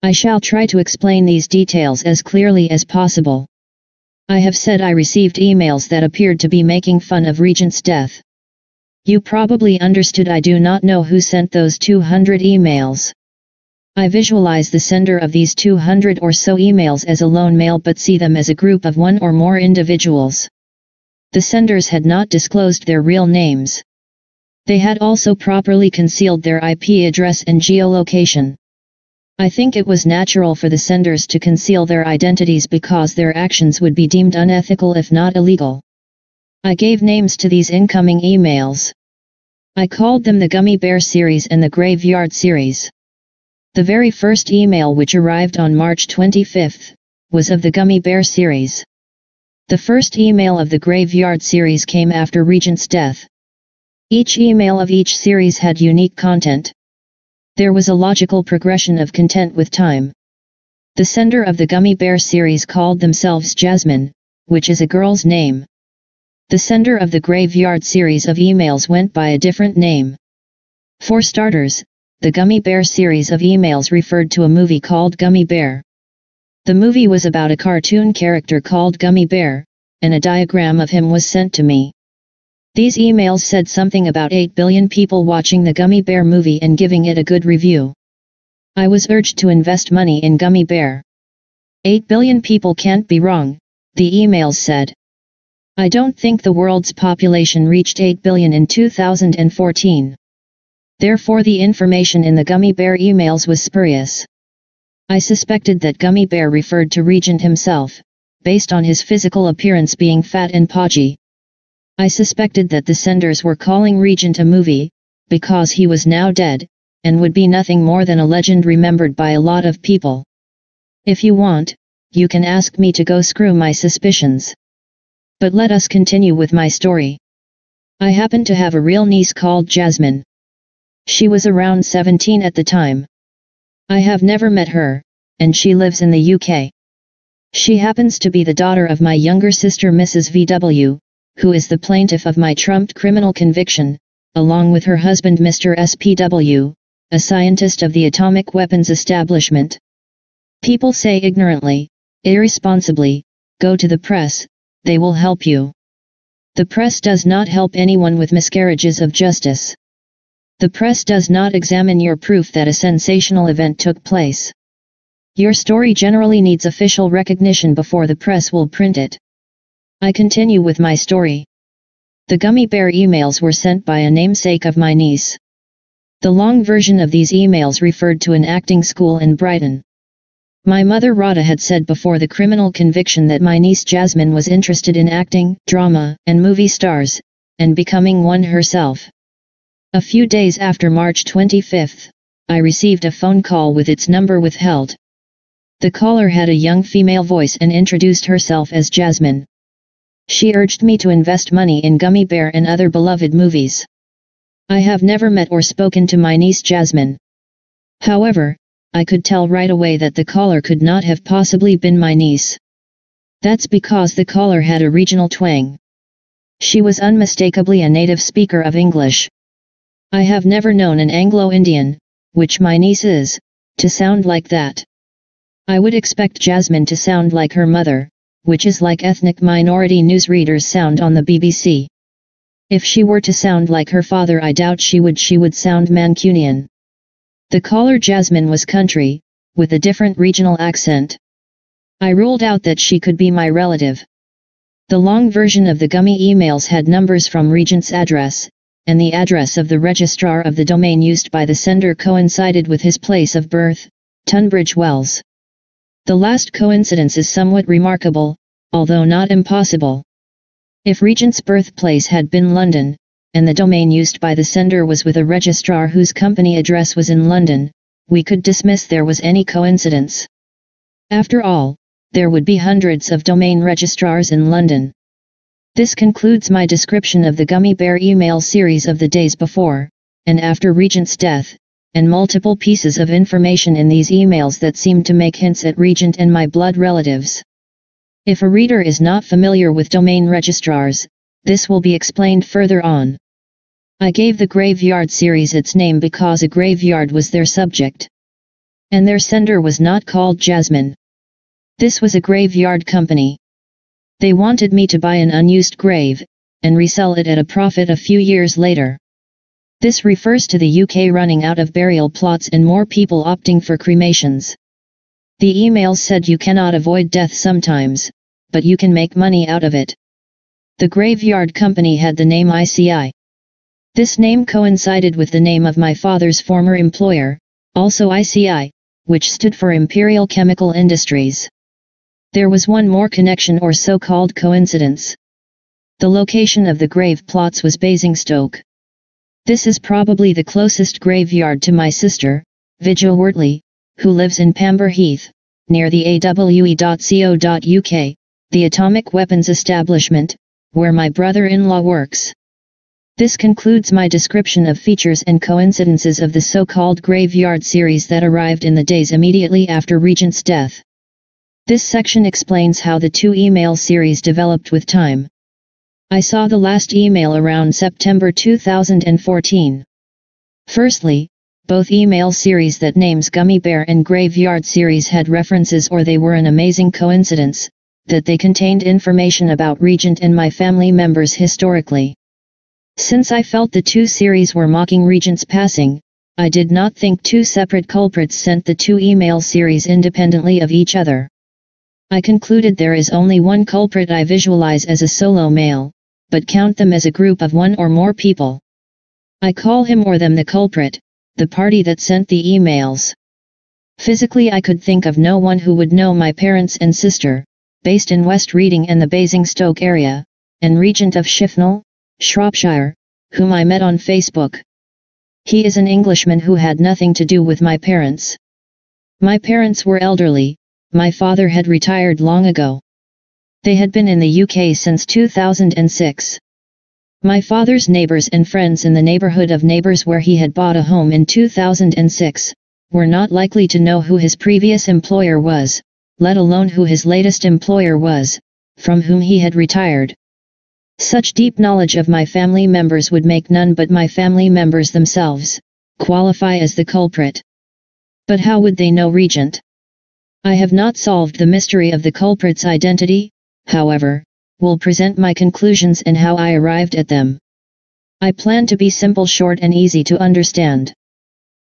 I shall try to explain these details as clearly as possible. I have said I received emails that appeared to be making fun of Regent's death. You probably understood I do not know who sent those 200 emails. I visualize the sender of these 200 or so emails as a lone male but see them as a group of one or more individuals. The senders had not disclosed their real names. They had also properly concealed their IP address and geolocation. I think it was natural for the senders to conceal their identities because their actions would be deemed unethical if not illegal. I gave names to these incoming emails. I called them the Gummy Bear series and the Graveyard series. The very first email which arrived on March 25 was of the Gummy Bear series. The first email of the Graveyard series came after Regent's death. Each email of each series had unique content. There was a logical progression of content with time. The sender of the Gummy Bear series called themselves Jasmine, which is a girl's name. The sender of the Graveyard series of emails went by a different name. For starters, the Gummy Bear series of emails referred to a movie called Gummy Bear. The movie was about a cartoon character called Gummy Bear, and a diagram of him was sent to me. These emails said something about 8 billion people watching the Gummy Bear movie and giving it a good review. I was urged to invest money in Gummy Bear. 8 billion people can't be wrong, the emails said. I don't think the world's population reached 8 billion in 2014. Therefore the information in the Gummy Bear emails was spurious. I suspected that Gummy Bear referred to Regent himself, based on his physical appearance being fat and podgy. I suspected that the senders were calling Regent a movie, because he was now dead, and would be nothing more than a legend remembered by a lot of people. If you want, you can ask me to go screw my suspicions. But let us continue with my story. I happen to have a real niece called Jasmine. She was around 17 at the time. I have never met her, and she lives in the UK. She happens to be the daughter of my younger sister Mrs. VW, who is the plaintiff of my trumped criminal conviction, along with her husband Mr. SPW, a scientist of the atomic weapons establishment. People say ignorantly, irresponsibly, go to the press, they will help you. The press does not help anyone with miscarriages of justice. The press does not examine your proof that a sensational event took place. Your story generally needs official recognition before the press will print it. I continue with my story. The gummy bear emails were sent by a namesake of my niece. The long version of these emails referred to an acting school in Brighton. My mother Rada had said before the criminal conviction that my niece Jasmine was interested in acting, drama, and movie stars, and becoming one herself. A few days after March 25, I received a phone call with its number withheld. The caller had a young female voice and introduced herself as Jasmine. She urged me to invest money in Gummy Bear and other beloved movies. I have never met or spoken to my niece Jasmine. However, I could tell right away that the caller could not have possibly been my niece. That's because the caller had a regional twang. She was unmistakably a native speaker of English. I have never known an Anglo-Indian, which my niece is, to sound like that. I would expect Jasmine to sound like her mother, which is like ethnic minority newsreaders sound on the BBC. If she were to sound like her father I doubt she would she would sound Mancunian. The caller Jasmine was country, with a different regional accent. I ruled out that she could be my relative. The long version of the gummy emails had numbers from Regent's address, and the address of the registrar of the domain used by the sender coincided with his place of birth, Tunbridge Wells. The last coincidence is somewhat remarkable, although not impossible. If Regent's birthplace had been London, and the domain used by the sender was with a registrar whose company address was in London, we could dismiss there was any coincidence. After all, there would be hundreds of domain registrars in London. This concludes my description of the Gummy Bear email series of the days before, and after Regent's death, and multiple pieces of information in these emails that seemed to make hints at Regent and my blood relatives. If a reader is not familiar with domain registrars, this will be explained further on. I gave the Graveyard series its name because a graveyard was their subject. And their sender was not called Jasmine. This was a graveyard company. They wanted me to buy an unused grave, and resell it at a profit a few years later. This refers to the UK running out of burial plots and more people opting for cremations. The email said you cannot avoid death sometimes, but you can make money out of it. The graveyard company had the name ICI. This name coincided with the name of my father's former employer, also ICI, which stood for Imperial Chemical Industries. There was one more connection or so-called coincidence. The location of the grave plots was Basingstoke. This is probably the closest graveyard to my sister, Vigil Wortley, who lives in Pamber Heath, near the awe.co.uk, the atomic weapons establishment, where my brother-in-law works. This concludes my description of features and coincidences of the so-called graveyard series that arrived in the days immediately after Regent's death. This section explains how the two email series developed with time. I saw the last email around September 2014. Firstly, both email series that names Gummy Bear and Graveyard series had references or they were an amazing coincidence, that they contained information about Regent and my family members historically. Since I felt the two series were mocking Regent's passing, I did not think two separate culprits sent the two email series independently of each other. I concluded there is only one culprit I visualize as a solo male, but count them as a group of one or more people. I call him or them the culprit, the party that sent the emails. Physically I could think of no one who would know my parents and sister, based in West Reading and the Basingstoke area, and regent of Shifnal, Shropshire, whom I met on Facebook. He is an Englishman who had nothing to do with my parents. My parents were elderly, my father had retired long ago. They had been in the UK since 2006. My father's neighbors and friends in the neighborhood of neighbors where he had bought a home in 2006, were not likely to know who his previous employer was, let alone who his latest employer was, from whom he had retired. Such deep knowledge of my family members would make none but my family members themselves, qualify as the culprit. But how would they know Regent? I have not solved the mystery of the culprit's identity, however, will present my conclusions and how I arrived at them. I plan to be simple short and easy to understand.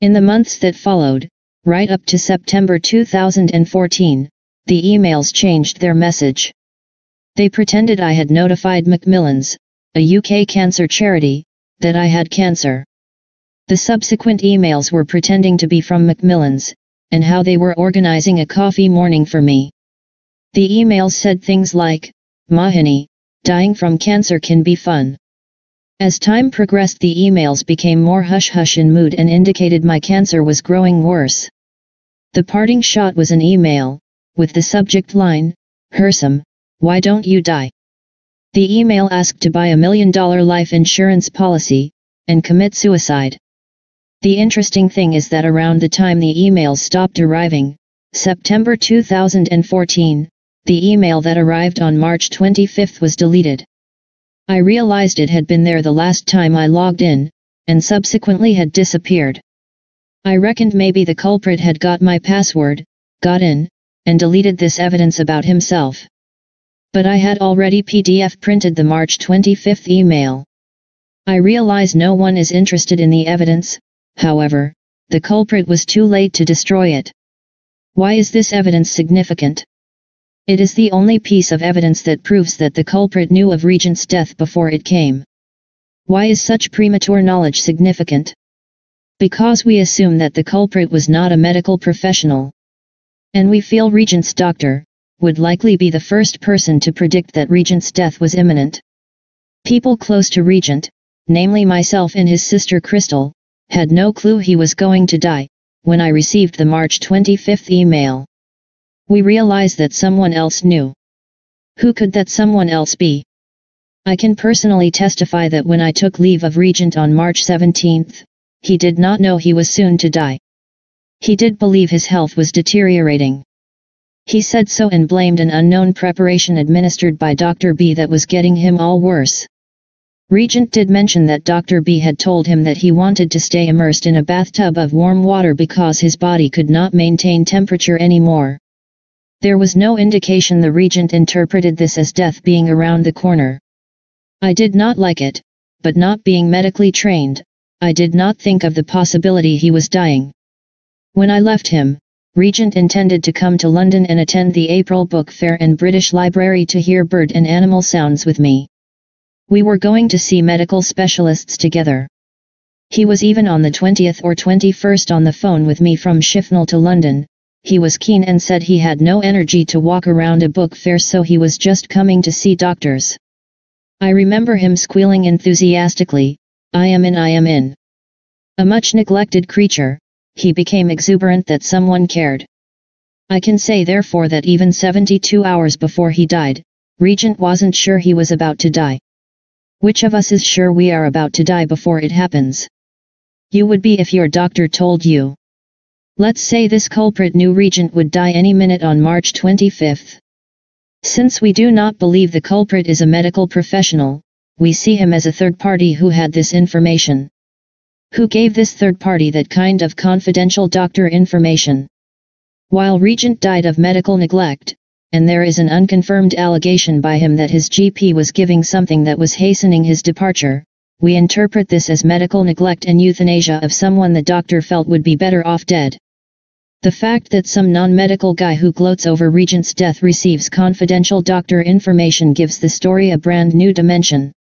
In the months that followed, right up to September 2014, the emails changed their message. They pretended I had notified Macmillan's, a UK cancer charity, that I had cancer. The subsequent emails were pretending to be from Macmillan's, and how they were organizing a coffee morning for me. The emails said things like, Mohini, dying from cancer can be fun. As time progressed the emails became more hush-hush in mood and indicated my cancer was growing worse. The parting shot was an email, with the subject line, Hersom, why don't you die? The email asked to buy a million dollar life insurance policy, and commit suicide. The interesting thing is that around the time the emails stopped arriving, September 2014, the email that arrived on March 25 was deleted. I realized it had been there the last time I logged in, and subsequently had disappeared. I reckoned maybe the culprit had got my password, got in, and deleted this evidence about himself. But I had already PDF printed the March 25th email. I realize no one is interested in the evidence, however, the culprit was too late to destroy it. Why is this evidence significant? It is the only piece of evidence that proves that the culprit knew of Regent's death before it came. Why is such premature knowledge significant? Because we assume that the culprit was not a medical professional. And we feel Regent's doctor, would likely be the first person to predict that Regent's death was imminent. People close to Regent, namely myself and his sister Crystal, had no clue he was going to die, when I received the March 25 email we realize that someone else knew. Who could that someone else be? I can personally testify that when I took leave of Regent on March 17, he did not know he was soon to die. He did believe his health was deteriorating. He said so and blamed an unknown preparation administered by Dr. B that was getting him all worse. Regent did mention that Dr. B had told him that he wanted to stay immersed in a bathtub of warm water because his body could not maintain temperature anymore. There was no indication the Regent interpreted this as death being around the corner. I did not like it, but not being medically trained, I did not think of the possibility he was dying. When I left him, Regent intended to come to London and attend the April Book Fair and British Library to hear bird and animal sounds with me. We were going to see medical specialists together. He was even on the 20th or 21st on the phone with me from Shifnal to London, he was keen and said he had no energy to walk around a book fair so he was just coming to see doctors. I remember him squealing enthusiastically, I am in I am in. A much neglected creature, he became exuberant that someone cared. I can say therefore that even 72 hours before he died, Regent wasn't sure he was about to die. Which of us is sure we are about to die before it happens? You would be if your doctor told you. Let's say this culprit new Regent would die any minute on March 25th. Since we do not believe the culprit is a medical professional, we see him as a third party who had this information. Who gave this third party that kind of confidential doctor information? While Regent died of medical neglect, and there is an unconfirmed allegation by him that his GP was giving something that was hastening his departure, we interpret this as medical neglect and euthanasia of someone the doctor felt would be better off dead. The fact that some non-medical guy who gloats over Regent's death receives confidential doctor information gives the story a brand new dimension.